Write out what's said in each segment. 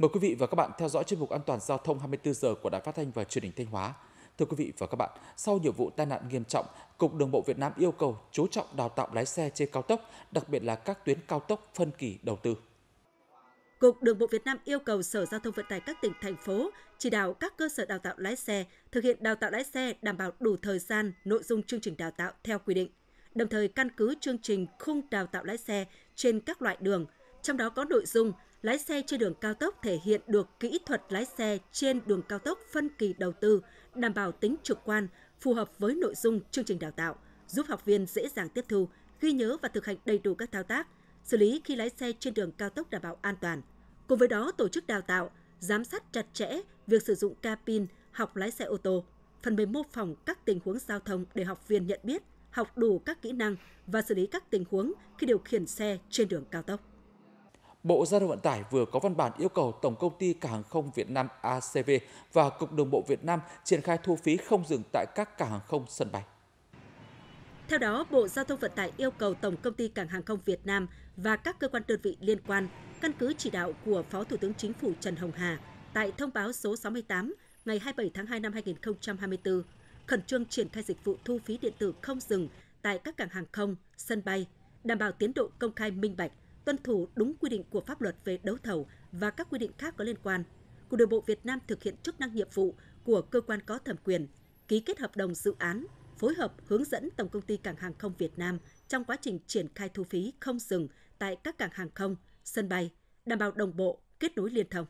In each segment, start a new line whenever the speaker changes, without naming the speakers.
Mời quý vị và các bạn theo dõi chuyên mục An toàn giao thông 24 giờ của Đài Phát thanh và Truyền hình Thanh Hóa. Thưa quý vị và các bạn, sau nhiều vụ tai nạn nghiêm trọng, Cục Đường bộ Việt Nam yêu cầu chú trọng đào tạo lái xe trên cao tốc, đặc biệt là các tuyến cao tốc phân kỳ đầu tư.
Cục Đường bộ Việt Nam yêu cầu Sở Giao thông Vận tải các tỉnh, thành phố chỉ đạo các cơ sở đào tạo lái xe thực hiện đào tạo lái xe đảm bảo đủ thời gian, nội dung chương trình đào tạo theo quy định. Đồng thời căn cứ chương trình khung đào tạo lái xe trên các loại đường, trong đó có nội dung lái xe trên đường cao tốc thể hiện được kỹ thuật lái xe trên đường cao tốc phân kỳ đầu tư, đảm bảo tính trực quan, phù hợp với nội dung chương trình đào tạo, giúp học viên dễ dàng tiếp thu, ghi nhớ và thực hành đầy đủ các thao tác, xử lý khi lái xe trên đường cao tốc đảm bảo an toàn. Cùng với đó, tổ chức đào tạo, giám sát chặt chẽ việc sử dụng cabin học lái xe ô tô, phần mềm mô phỏng các tình huống giao thông để học viên nhận biết, học đủ các kỹ năng và xử lý các tình huống khi điều khiển xe trên đường cao tốc.
Bộ Giao thông Vận tải vừa có văn bản yêu cầu Tổng công ty Cảng hàng không Việt Nam ACV và Cục Đường bộ Việt Nam triển khai thu phí không dừng tại các cảng hàng không sân bay.
Theo đó, Bộ Giao thông Vận tải yêu cầu Tổng công ty Cảng hàng không Việt Nam và các cơ quan đơn vị liên quan căn cứ chỉ đạo của Phó Thủ tướng Chính phủ Trần Hồng Hà tại thông báo số 68 ngày 27 tháng 2 năm 2024, khẩn trương triển khai dịch vụ thu phí điện tử không dừng tại các cảng hàng không, sân bay, đảm bảo tiến độ công khai minh bạch, tuân thủ đúng quy định của pháp luật về đấu thầu và các quy định khác có liên quan. Cục Đường bộ Việt Nam thực hiện chức năng nhiệm vụ của cơ quan có thẩm quyền, ký kết hợp đồng dự án, phối hợp hướng dẫn Tổng công ty Cảng hàng không Việt Nam trong quá trình triển khai thu phí không dừng tại các cảng hàng không, sân bay, đảm bảo đồng bộ, kết nối liên thông.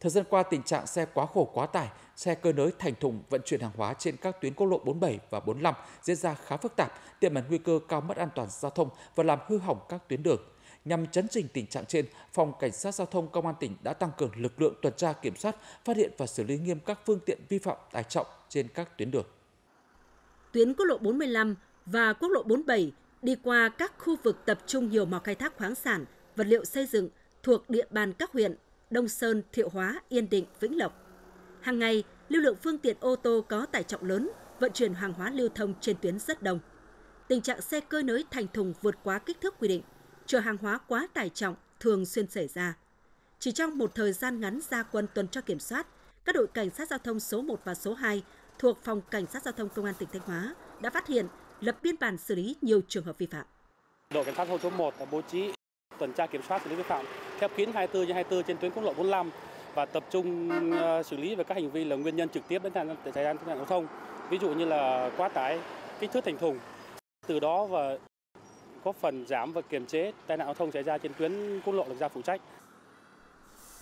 Thời gian qua, tình trạng xe quá khổ quá tải, xe cơ nới thành thùng vận chuyển hàng hóa trên các tuyến quốc lộ 47 và 45 diễn ra khá phức tạp, tiềm ẩn nguy cơ cao mất an toàn giao thông và làm hư hỏng các tuyến đường. Nhằm chấn chỉnh tình trạng trên, Phòng Cảnh sát Giao thông Công an tỉnh đã tăng cường lực lượng tuần tra kiểm soát, phát hiện và xử lý nghiêm các phương tiện vi phạm tải trọng trên các tuyến đường.
Tuyến quốc lộ 45 và quốc lộ 47 đi qua các khu vực tập trung nhiều mỏ khai thác khoáng sản, vật liệu xây dựng thuộc địa bàn các huyện Đông Sơn, Thiệu Hóa, Yên Định, Vĩnh Lộc. Hàng ngày, lưu lượng phương tiện ô tô có tải trọng lớn, vận chuyển hàng hóa lưu thông trên tuyến rất đông. Tình trạng xe cơi nới thành thùng vượt quá kích thước quy định, chở hàng hóa quá tải trọng thường xuyên xảy ra. Chỉ trong một thời gian ngắn ra quân tuần tra kiểm soát, các đội cảnh sát giao thông số 1 và số 2 thuộc Phòng Cảnh sát Giao thông Công an tỉnh Thanh Hóa đã phát hiện, lập biên bản xử lý nhiều trường hợp vi phạm.
Đội cảnh sát giao thông số 1 đã bố trí tuần tra kiểm soát xử lý vi phạm theo kín 24 trên 24 trên tuyến quốc lộ 45 và tập trung ờ, xử lý về các hành vi là nguyên nhân trực tiếp đến xảy ra tai nạn giao thông, ví dụ như là quá tải, kích thước thành thùng. Từ đó và góp phần giảm và kiềm chế tai nạn giao thông xảy ra trên tuyến quốc lộ được giao phụ trách.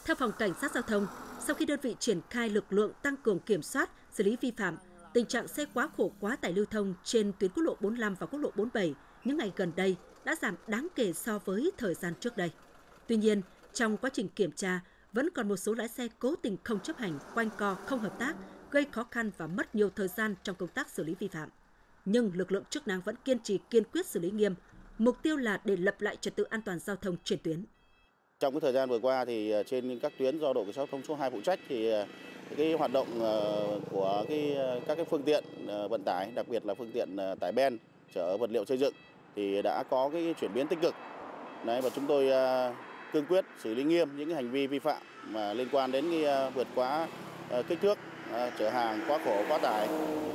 Theo phòng cảnh sát giao thông, sau khi đơn vị triển khai lực lượng tăng cường kiểm soát, xử lý vi phạm, tình trạng xe quá khổ quá tải lưu thông trên tuyến quốc lộ 45 và quốc lộ 47 những ngày gần đây đã giảm đáng kể so với thời gian trước đây. Tuy nhiên, trong quá trình kiểm tra, vẫn còn một số lái xe cố tình không chấp hành, quanh co, không hợp tác, gây khó khăn và mất nhiều thời gian trong công tác xử lý vi phạm. Nhưng lực lượng chức năng vẫn kiên trì kiên quyết xử lý nghiêm, mục tiêu là để lập lại trật tự an toàn giao thông trên tuyến.
Trong cái thời gian vừa qua thì ờ, trên các tuyến do đội cảnh sát giao thông số 2 phụ trách thì ờ, cái hoạt động ờ, của cái các cái phương tiện vận tải, đặc biệt là phương tiện tải ben chở vật liệu xây dựng thì đã có cái chuyển biến tích cực. Đấy và chúng tôi cương quyết xử lý nghiêm những hành vi vi phạm mà liên quan đến cái à, vượt quá à, kích thước à, chở hàng quá khổ quá tải.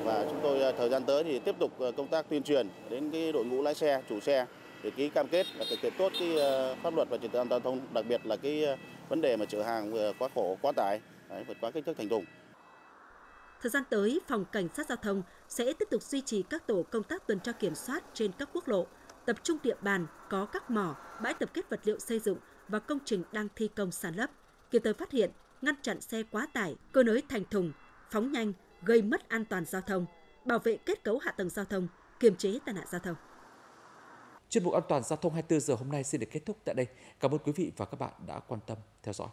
Và chúng tôi thời gian tới thì tiếp tục công tác tuyên truyền đến cái đội ngũ lái xe chủ xe để ký cam kết là thực hiện tốt cái pháp luật và trật tự an toàn giao thông đặc biệt là cái vấn đề mà chở hàng quá khổ quá tải đấy, vượt quá kích thước thành thùng.
Thời gian tới, Phòng Cảnh sát Giao thông sẽ tiếp tục duy trì các tổ công tác tuần tra kiểm soát trên các quốc lộ, tập trung địa bàn có các mỏ, bãi tập kết vật liệu xây dựng và công trình đang thi công sàn lấp, kịp thời phát hiện, ngăn chặn xe quá tải, cơ nới thành thùng, phóng nhanh, gây mất an toàn giao thông, bảo vệ kết cấu hạ tầng giao thông, kiềm chế tai nạn giao thông.
Chuyên mục an toàn giao thông 24 giờ hôm nay xin được kết thúc tại đây. Cảm ơn quý vị và các bạn đã quan tâm theo dõi.